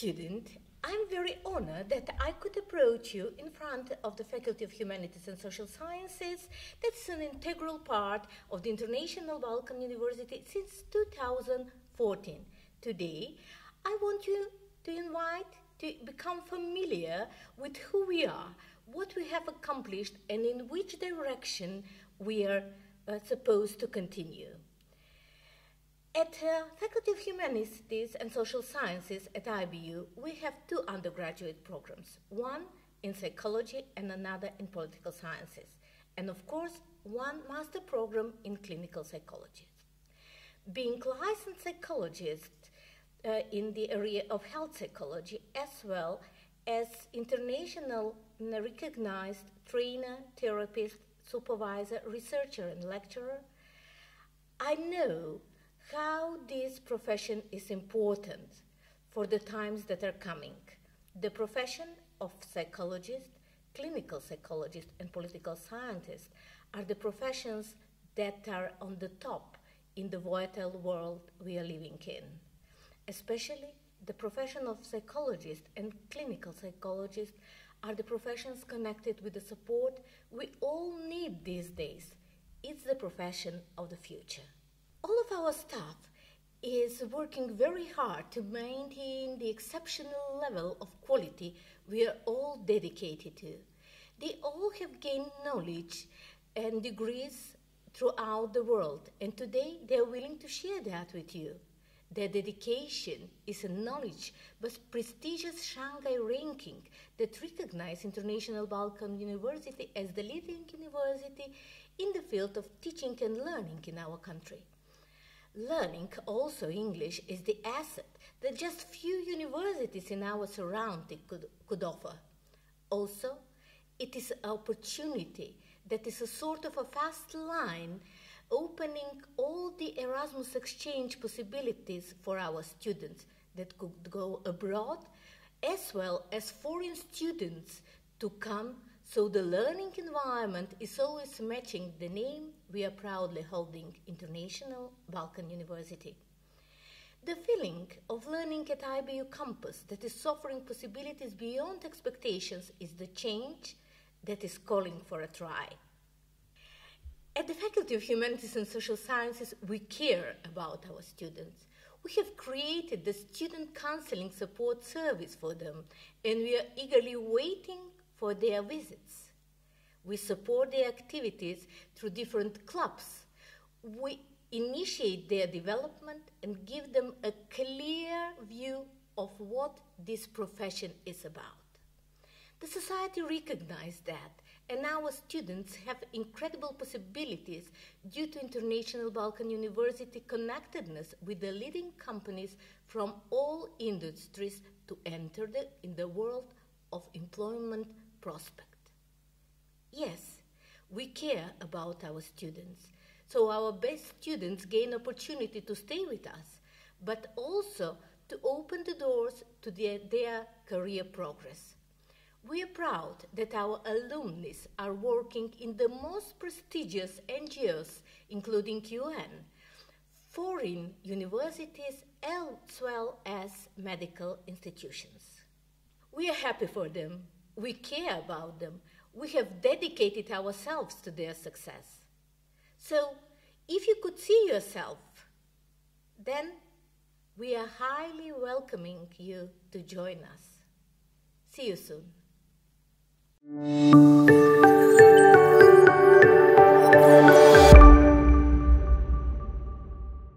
student, I'm very honored that I could approach you in front of the Faculty of Humanities and Social Sciences that's an integral part of the International Balkan University since 2014. Today, I want you to invite to become familiar with who we are, what we have accomplished, and in which direction we are uh, supposed to continue. At uh, Faculty of Humanities and Social Sciences at IBU, we have two undergraduate programs, one in psychology and another in political sciences, and of course, one master program in clinical psychology. Being a licensed psychologist uh, in the area of health psychology, as well as international recognized trainer, therapist, supervisor, researcher, and lecturer, I know how this profession is important for the times that are coming. The profession of psychologist, clinical psychologist, and political scientist are the professions that are on the top in the volatile world we are living in. Especially the profession of psychologist and clinical psychologist are the professions connected with the support we all need these days. It's the profession of the future our staff is working very hard to maintain the exceptional level of quality we are all dedicated to. They all have gained knowledge and degrees throughout the world, and today they are willing to share that with you. Their dedication is a knowledge but prestigious Shanghai ranking that recognizes International Balkan University as the leading university in the field of teaching and learning in our country. Learning also English is the asset that just few universities in our surrounding could, could offer. Also, it is an opportunity that is a sort of a fast line opening all the Erasmus exchange possibilities for our students that could go abroad, as well as foreign students to come so the learning environment is always matching the name we are proudly holding International Balkan University. The feeling of learning at IBU campus that is offering possibilities beyond expectations is the change that is calling for a try. At the Faculty of Humanities and Social Sciences, we care about our students. We have created the Student Counseling Support Service for them, and we are eagerly waiting for their visits. We support their activities through different clubs. We initiate their development and give them a clear view of what this profession is about. The society recognizes that, and our students have incredible possibilities due to International Balkan University connectedness with the leading companies from all industries to enter the, in the world of employment prospect. Yes, we care about our students, so our best students gain opportunity to stay with us, but also to open the doors to their, their career progress. We are proud that our alumni are working in the most prestigious NGOs, including UN, foreign universities, as well as medical institutions. We are happy for them we care about them. We have dedicated ourselves to their success. So, if you could see yourself, then we are highly welcoming you to join us. See you soon.